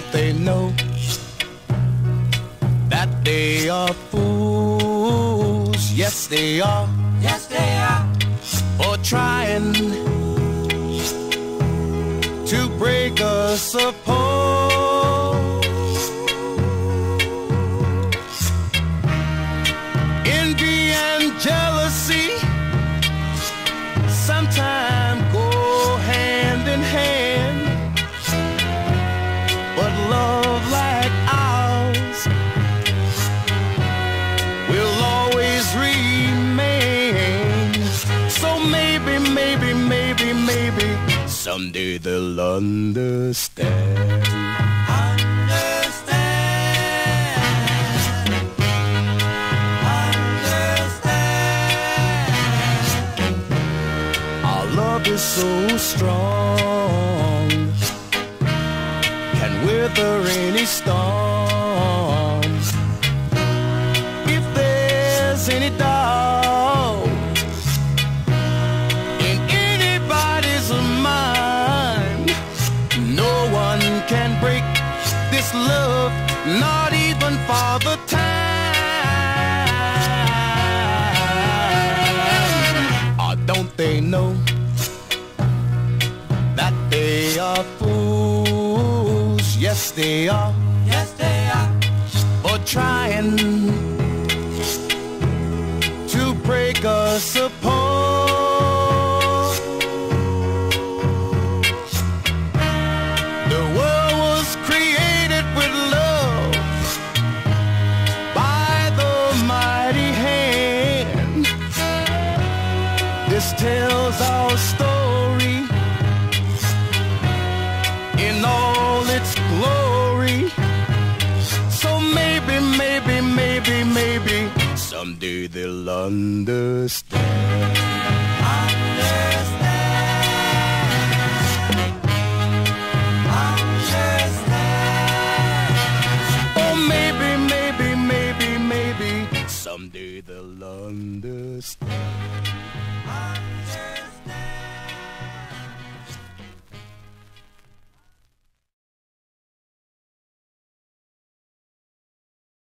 don't they know that they are fools? Yes, they are. Yes, they are. For trying to break us apart. Someday they'll understand. Our love is so strong, can wither any storm. If there's any doubt love, not even for the time. Or don't they know that they are fools? Yes, they are. Yes, they are. For trying to break us apart. This tells our story in all its glory. So maybe, maybe, maybe, maybe someday they'll understand.